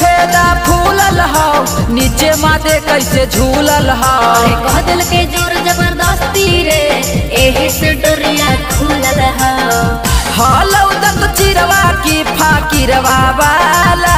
सफेदा फूलल हो नीचे माथे कैसे झूलल हो कह दिल के ज़ोर ज़बरदस्ती रे एही से डोरिया खुलल है हलौ दत चिरवा की फाकिरवा वाला